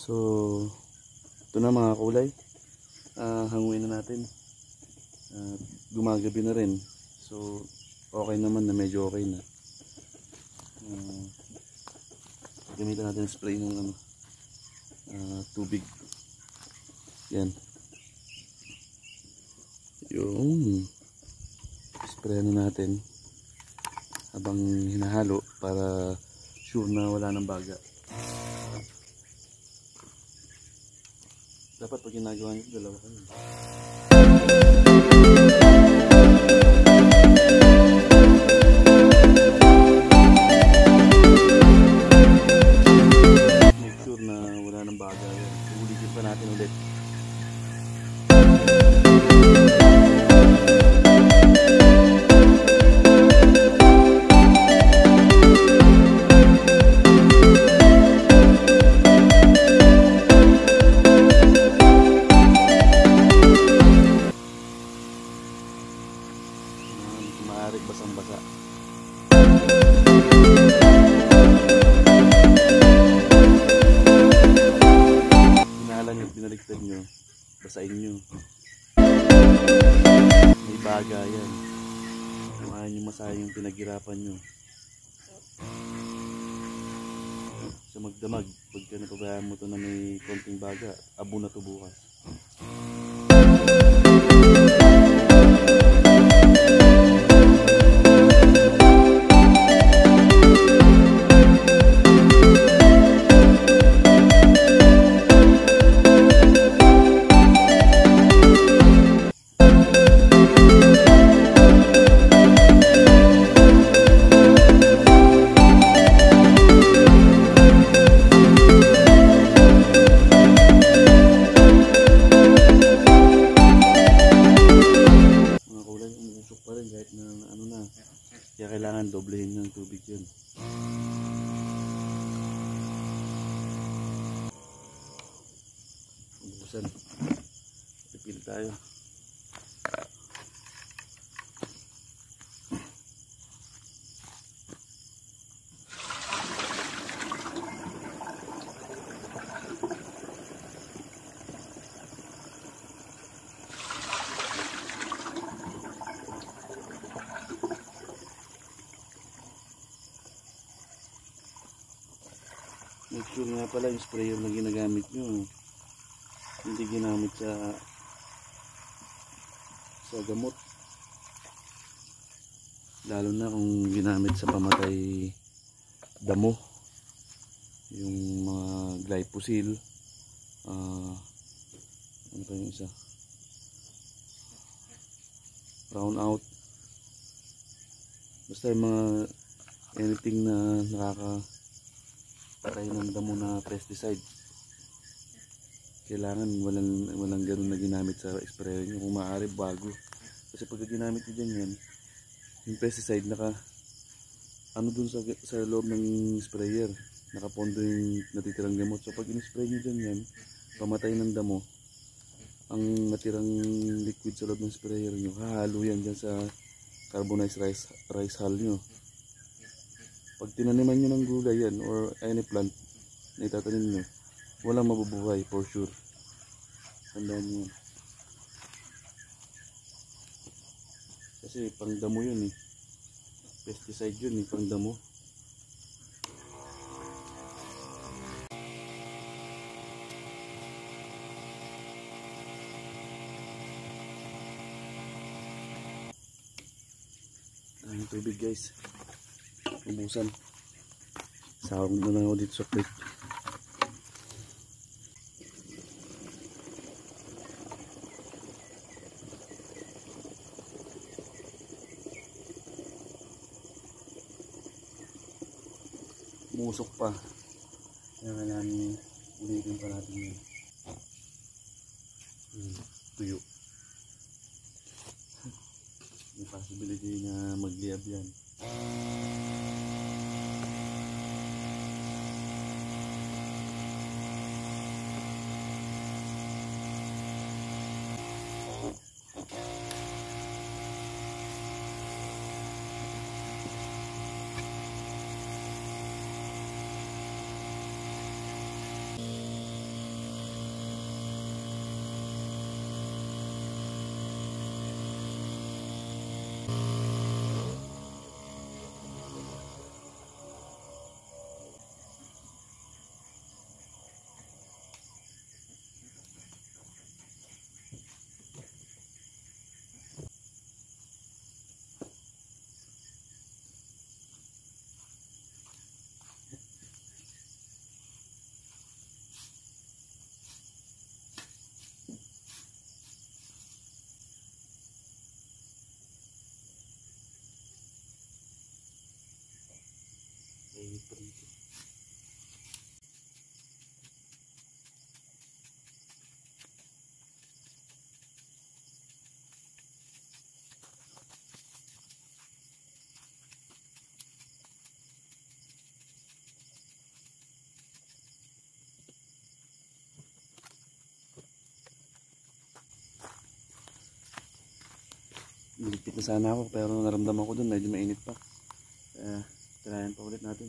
So, ito na mga kulay. Ah, hanguin na natin. Ah, gumagabi na rin. So, okay naman na medyo okay na. Ah, gamitan natin spray ng ano, ah, tubig. Yan. Yung spray na natin habang hinahalo para sure na wala ng baga. Dapat pag ginagawa nyo, dalawa kayo. Make sure na wala ng baga. Ulitin pa natin ulit. Pala yung sprayer na ginagamit nyo. Hindi ginamit sa sa gamot. Lalo na kung ginamit sa pamatay damo. Yung mga glyposil ah ano pa yung isa? Brown out. Basta yung mga anything na nakaka patay ng damo na pesticide. Kailangan walang walang ganun na ginamit sa sprayer nyo kung maaari bago. Kasi pag ginamit nyo dyan yan yung pesticide naka ano dun sa, sa loob ng sprayer nakapondo yung natitirang gamot so pag in-spray nyo dyan yan pamatay ng damo ang natirang liquid sa loob ng sprayer nyo hahalo yan dyan sa carbonized rice, rice hull nyo pag tinaniman nyo ng gulay yan or any plant na itatanim nyo, walang mabubuhay for sure. Tandaan nyo. Kasi pangdamo yun eh. Pesticide yun eh, pangdamo. Ang tubig guys ubusan. Sahog na lang ako dito sa creek musok pa. Kaya kailangan ulitin pa natin yun. Hmm, tuyo. May possibility na magliyab yan Niligpit na sana ako pero naramdaman ko dun medyo mainit pa. Kaya tirayan pa ulit natin.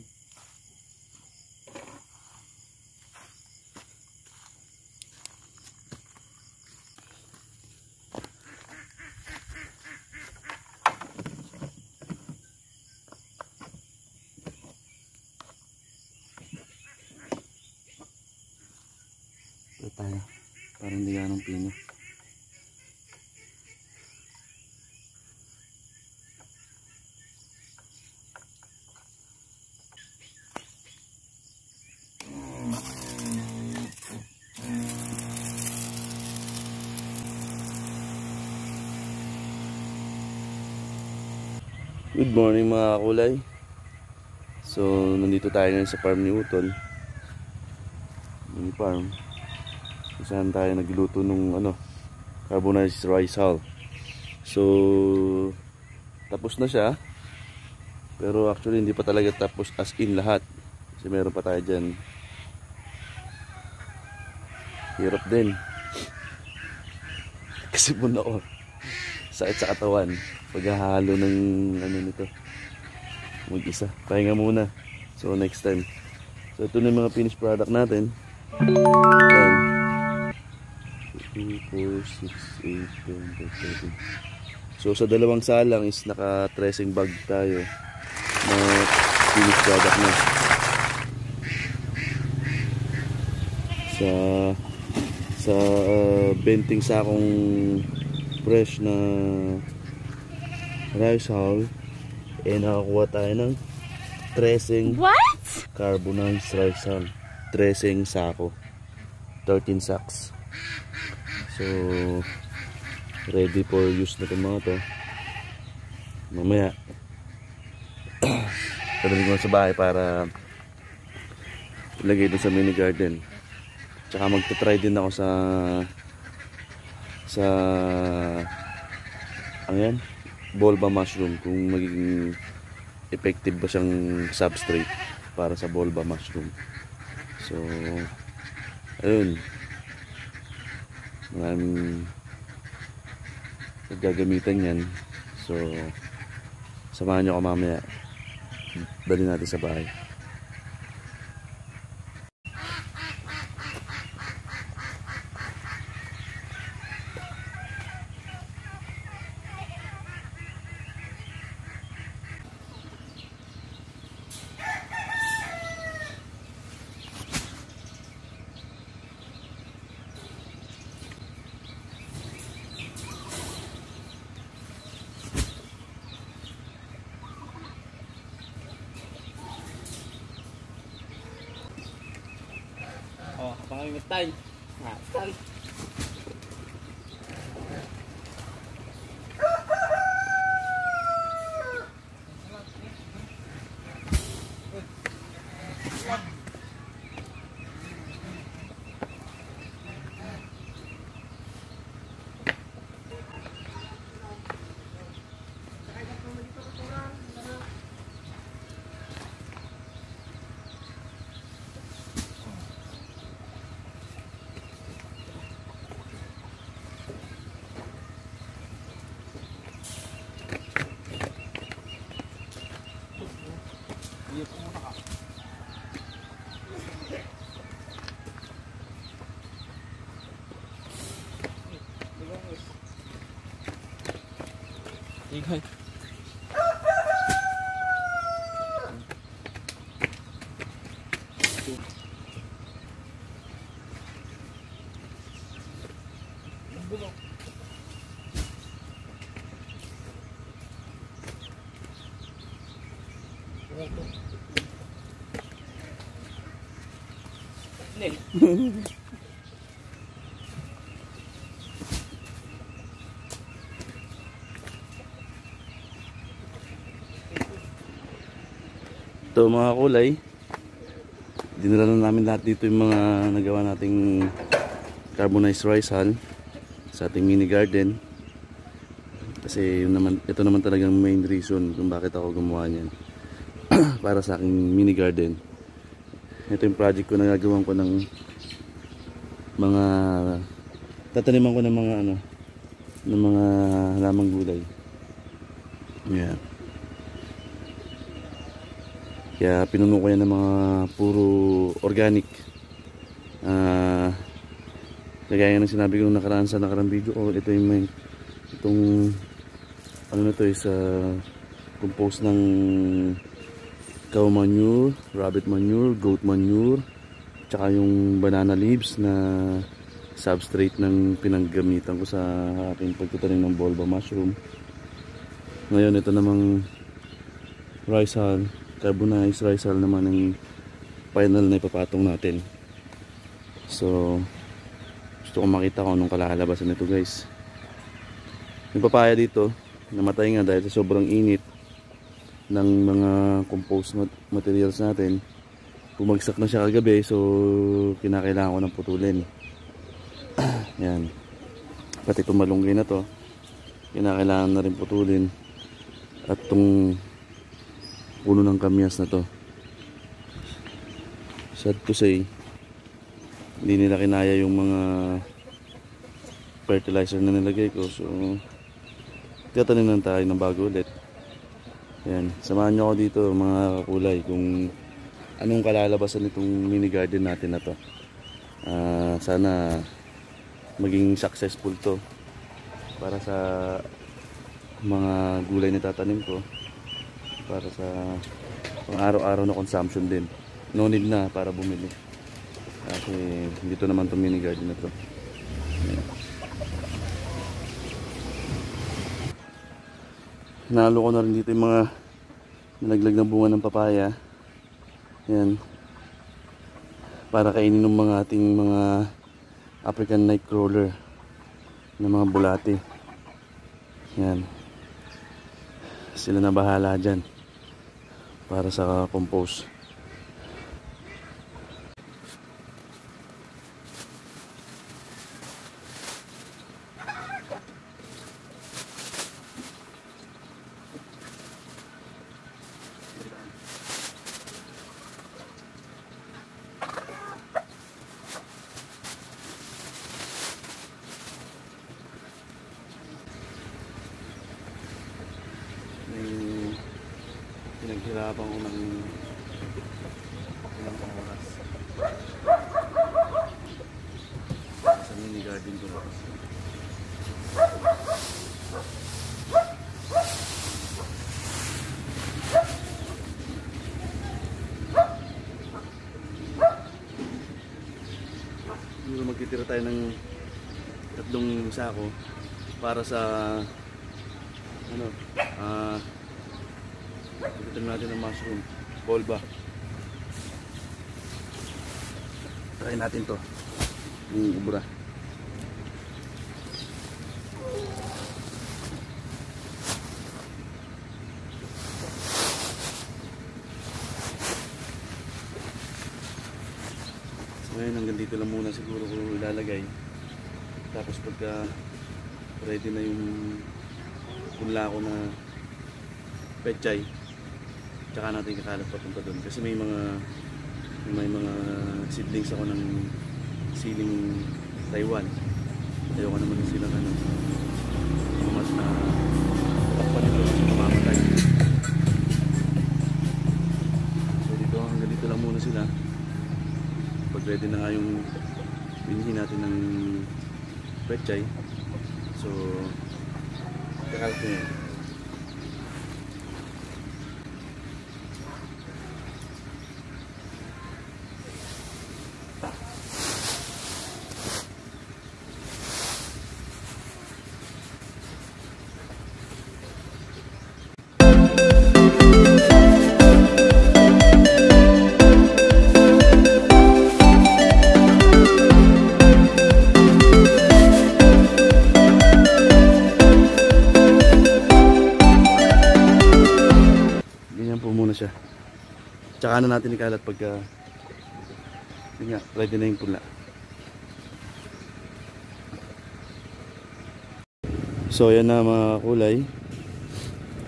Tayo. Parang hindi ganong pino. Good morning mga kulay. So, nandito tayo ngayon sa farm ni Utol. Mini farm. Saan tayo nagluto nung ano, carbonized rice hull. So, tapos na siya. Pero actually hindi pa talaga tapos as in lahat. Kasi meron pa tayo dyan. Hirap din. Kasi muna ako. Sakit sa katawan. Paghahalo ng ano nito. Mag-isa. Pahinga muna. So next time. So ito na yung mga finished product natin. Yan. 2, 4, 6, 8, 10, 11. So sa dalawang salang is naka-tracing bag tayo na finished product na. Sa sa uh, benting sakong fresh na rice hull eh nakakuha tayo ng tracing What? carbonized rice hull tracing sako. 13 sacks. So ready for use na itong mga to. Mamaya. Padaling ko sa bahay para ilagay doon sa mini garden. Tsaka magta-try din ako sa sa ano yan bolba mushroom kung magiging effective ba siyang substrate para sa bolba mushroom. So ayun. Maraming gagamitan yan. So samahan nyo ako mamaya. Dali natin sa bahay Rồi, tay. À, tay. Ito mga kulay. Dinala na namin lahat dito yung mga nagawa nating carbonized rice hull sa ating mini garden. Kasi yun naman, ito naman talagang main reason kung bakit ako gumawa niyan. Para sa aking mini garden. Ito yung project ko na gagawin ko ng mga tataniman ko ng mga ano ng mga halamang gulay. Yan. Kaya pinuno ko yan ng mga puro organic. Ah, kagaya ng sinabi ko nung nakaraan sa nakarang video ko, ito yung may itong ano na to is uh, composed ng cow manure, rabbit manure, goat manure, tsaka yung banana leaves na substrate ng pinanggamitan ko sa aking pagtatanim ng bulba mushroom. Ngayon ito namang rice hull, carbonized rice hull naman ang final na ipapatong natin. So, gusto ko makita kung anong kalalabasan nito guys. Yung papaya dito, namatay nga dahil sa sobrang init ng mga compost mat- materials natin. Bumagsak na siya kagabi so kinakailangan ko ng putulin. Yan. Pati itong malunggay na to, kinakailangan na rin putulin. At itong puno ng kamyas na to. Sad to say, hindi nila kinaya yung mga fertilizer na nilagay ko. So, tatanim lang tayo ng bago ulit. Yan. Samahan nyo ako dito mga kakulay kung anong kalalabasan nitong mini garden natin na to. Ah, sana maging successful to para sa mga gulay na tatanim ko para sa pang araw-araw na consumption din. No need na para bumili. Kasi dito naman itong mini garden na to. Nalo ko na rin dito yung mga nalaglag na bunga ng papaya. Yan. Para kainin ng mga ating mga African nightcrawler na mga bulati. Yan. Sila na bahala dyan para sa compost. May pinaghirapan ko ng ilang oras. Sa mini garden ko lang. Siguro magtitira tayo ng tatlong sako para sa ano, ah, uh, natin ng mushroom, bolba. Try natin to. Yung ubra. So ngayon hanggang dito lang muna siguro ko ilalagay. Tapos pagka ready na yung punla ko na pechay tsaka natin kakalat papunta doon kasi may mga may mga seedlings ako ng siling Taiwan. Ayoko naman na sila ano mas na takpan nito mamamatay. So dito hanggang dito lang muna sila. Pag ready na nga yung binihin natin ng pechay. So kakalat ko yun Na natin ikalat pagka yun nga, ready na yung pula. So yan na mga kulay.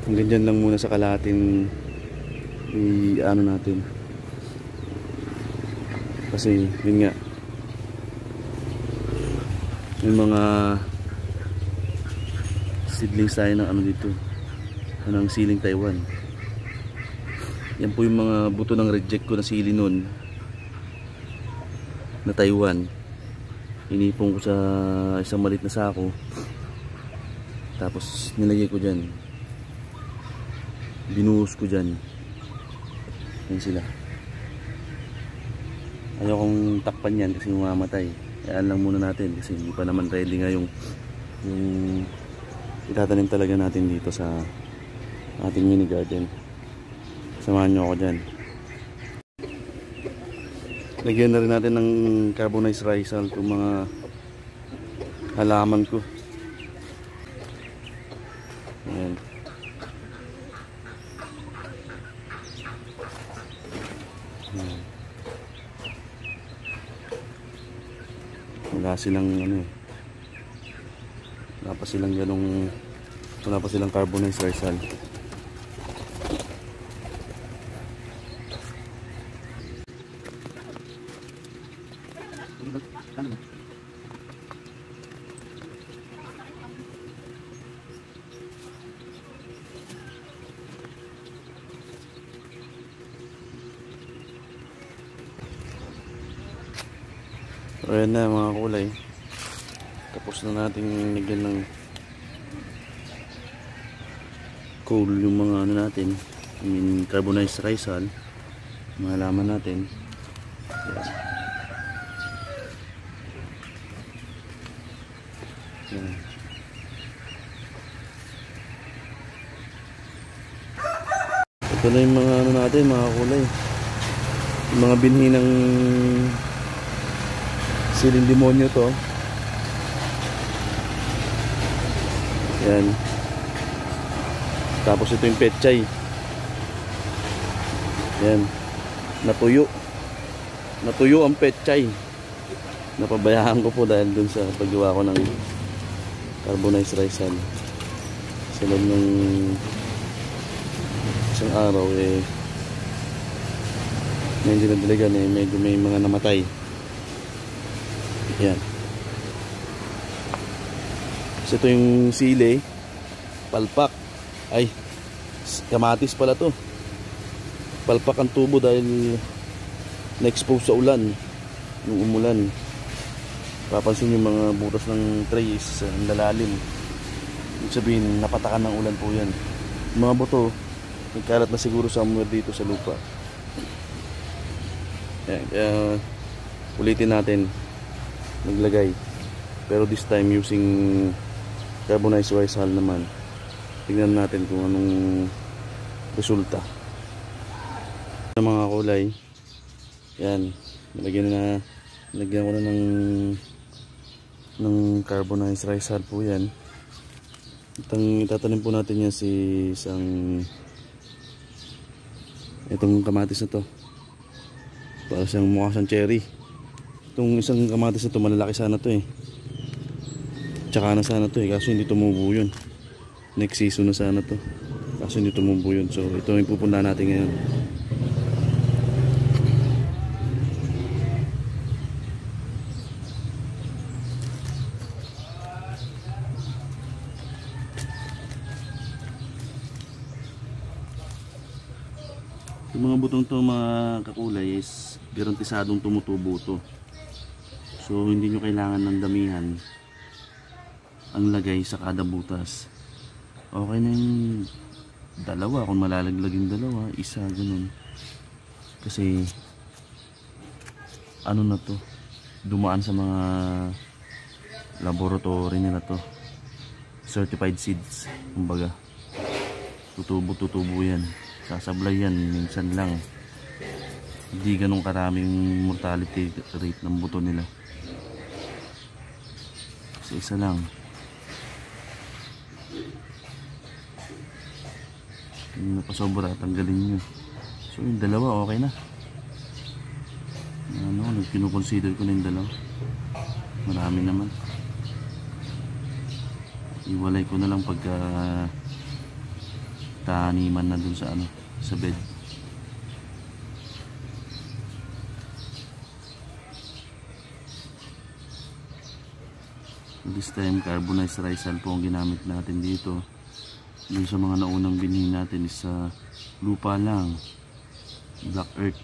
Hanggang dyan lang muna sa kalahating i ano natin. Kasi yun nga. May mga seedlings tayo ng ano dito. ng siling Taiwan. Yan po yung mga buto ng reject ko na sili nun na Taiwan. Inipon ko sa isang malit na sako. Tapos nilagay ko dyan. Binuhos ko dyan. Yan sila. Ayaw kong takpan yan kasi mamamatay. Kaya lang muna natin kasi hindi pa naman ready nga yung yung itatanim talaga natin dito sa ating mini garden. Samahan nyo ako dyan. Lagyan na rin natin ng carbonized rice salt yung mga halaman ko. Ayan. Wala silang ano eh. Wala pa silang ganong wala pa silang carbonized rice Tapos na nating nigyan ng coal yung mga ano natin. I mean, carbonized rice hull. Mga halaman natin. Ayan. Ayan. Ito na yung mga ano natin, mga kulay. Yung mga binhi ng siling demonyo to. Yan. Tapos ito yung petchay. Yan. Natuyo. Natuyo ang petchay. Napabayaan ko po dahil dun sa paggawa ko ng carbonized rice hull. Sa loob ng isang araw eh medyo nadaligan eh medyo may mga namatay. Yan. Kasi ito yung sili, palpak. Ay, kamatis pala to. Palpak ang tubo dahil na-expose sa ulan. Yung umulan. Papansin yung mga butas ng tray is uh, ang lalalim. Ibig sabihin, napatakan ng ulan po yan. Mga buto, nagkalat na siguro somewhere dito sa lupa. Yan, kaya ulitin natin naglagay pero this time using carbonized rice hull naman. Tingnan natin kung anong resulta. Ng mga kulay. Yan. Nalagyan na nalagyan ko na ng ng carbonized rice hull po yan. Itang itatanim po natin yan si isang itong kamatis na to. Para siyang mukha siyang cherry. Itong isang kamatis na to, malalaki sana to eh. Tsaka na sana to eh, kaso hindi tumubo yun. Next season na sana to. Kaso hindi tumubo yun. So ito yung pupunta natin ngayon. Yung mga butong to mga kakulay is garantisadong tumutubo to. So hindi nyo kailangan ng damihan ang lagay sa kada butas. Okay na yung dalawa kung malalaglag yung dalawa, isa ganun. Kasi ano na to, dumaan sa mga laboratory nila to. Certified seeds, kumbaga. Tutubo-tutubo yan. Sasablay yan, minsan lang. Hindi ganun karaming mortality rate ng buto nila. Isa lang. Yung napasobra, tanggalin nyo. So yung dalawa, okay na. Ano, nagkinukonsider ko na yung dalawa. Marami naman. Iwalay ko na lang pagka taniman na dun sa ano, sa bed. This time carbonized rice po ang ginamit natin dito. Dun sa mga naunang binhi natin is sa lupa lang. Black earth.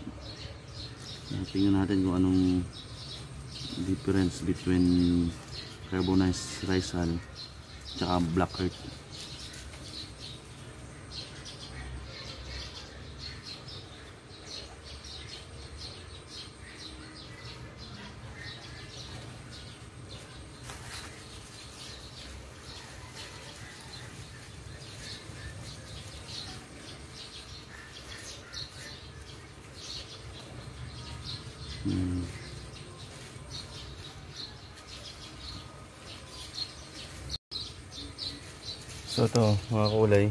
Uh, tingnan natin kung anong difference between carbonized rice hull tsaka black earth. Hmm. Ito mga kulay.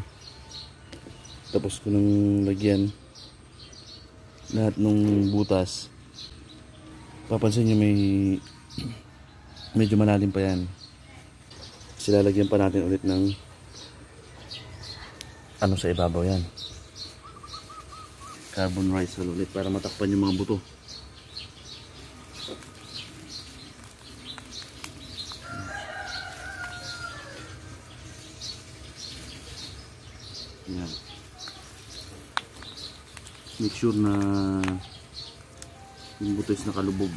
Tapos ko nang lagyan Lahat nung butas. Papansin nyo may Medyo malalim pa yan. Kasi lalagyan pa natin ulit ng Ano sa ibabaw yan? Carbon rice ulit Para matakpan yung mga buto Yan. Make sure na yung buto is nakalubog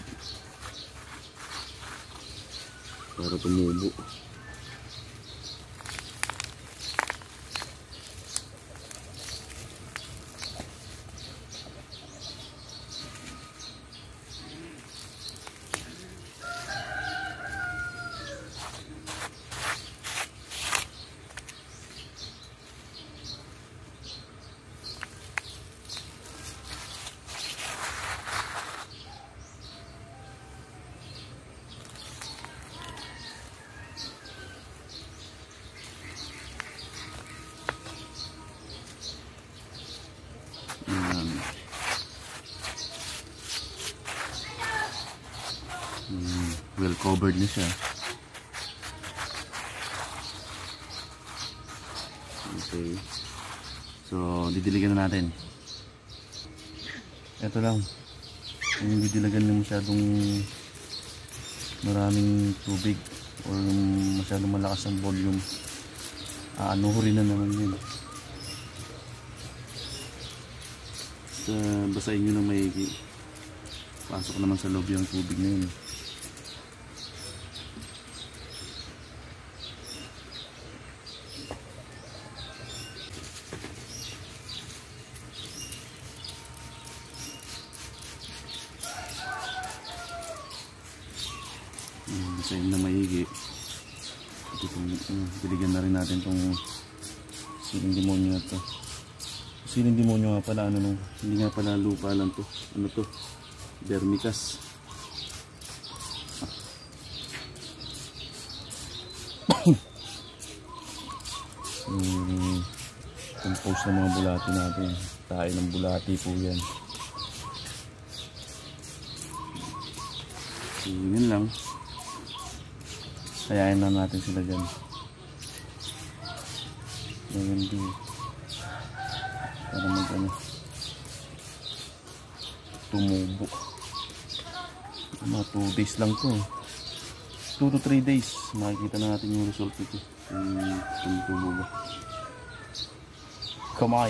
para tumubo. Well covered na siya. Okay. So, didiligan na natin. Ito lang. Kung hindi dilagan ng masyadong maraming tubig or masyadong malakas ang volume, aanuhurin na naman yun. Sa basahin nyo ng maigi. Pasok naman sa loob yung tubig na yun. Mm, Basahin na maigi. Ito itong, uh, biligyan na rin natin itong siling demonyo na to. Siling demonyo nga pala, ano nung, hindi nga pala lupa lang to. Ano to? Vermicas. yung compost ng mga bulati natin. Tayo ng bulati po yan. So, yun lang. Kayain na natin sila dyan. Maganda eh. Para mag ano. Tumubo. Mga 2 days lang to. 2 to 3 days. Makikita na natin yung result nito. Yung tumutubo ba.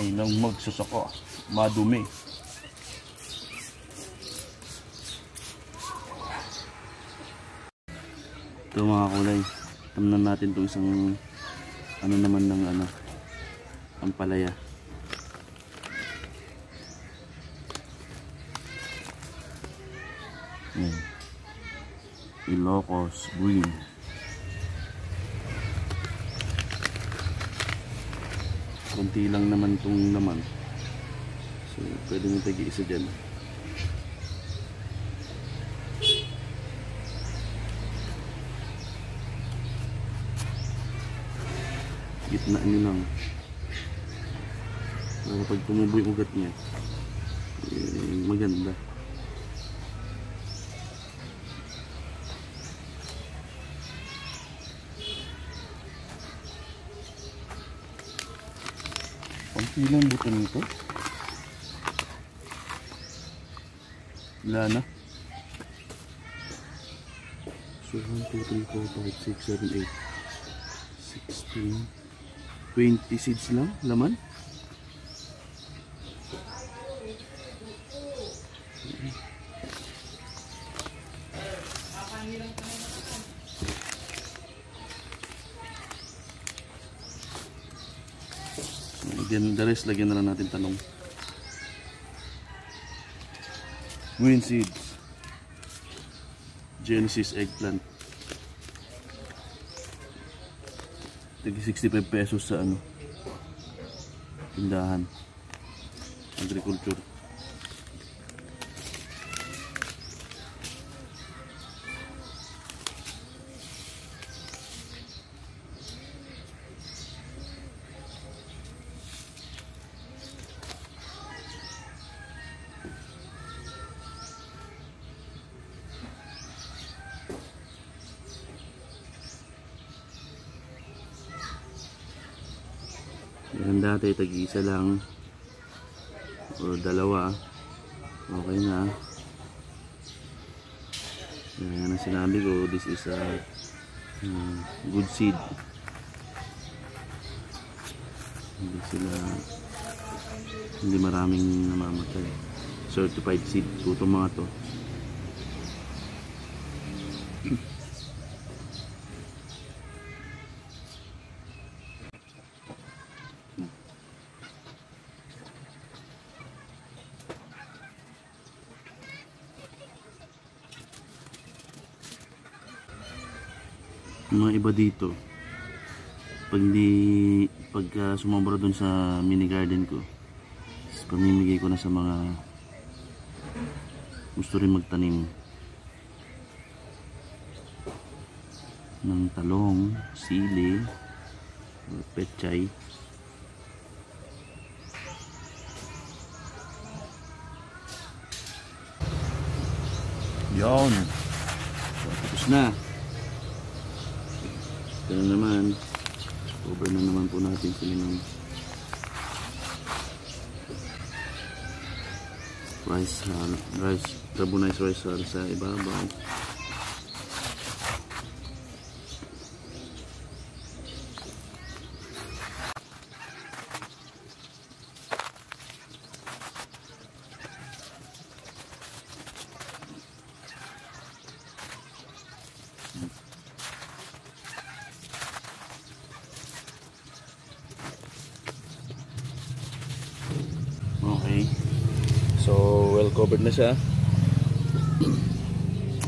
Ng magsasaka. Madumi. Ito mga kulay. Tamnan natin itong isang ano naman ng ano ampalaya. Yan. Ilocos Green. Kunti lang naman itong naman. So, pwede mo tagi isa dyan. Gitna nyo lang. Para pag tumubo yung ugat niya, eh, maganda. Ang pilang buto nito. Wala na. So, 1, 2, 3, 4, 5, 6, 7, 8. 16. 20 seeds lang, laman. Lagyan, the rest, lagyan na lang natin talong. Green seeds. Genesis eggplant. 65 pesos sa ano tindahan. Agriculture Yan dati tag-isa lang. O dalawa. Okay na. Yan ang sinabi ko this is a uh, good seed. Hindi sila hindi maraming namamatay. Certified seed. Tuto mga to yung mga iba dito pag hindi pagka sumobra dun sa mini garden ko pamimigay ko na sa mga gusto rin magtanim ng talong, sili pechay. Yon tapos na na naman. Cover na naman po natin sila ng rice rice carbonized rice sa ibabaw Okay. So, well covered na siya.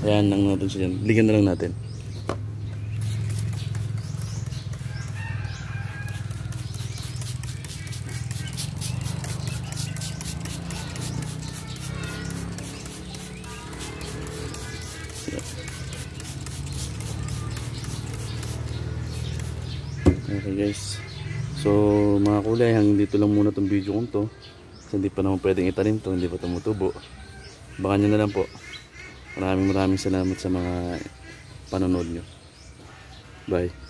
Ayan lang natin siya dyan. Ligan na lang natin. Pa naman pwedeng itanim to, hindi pa tumutubo. Baka nyo na lang po. Maraming maraming salamat sa mga panonood nyo. Bye.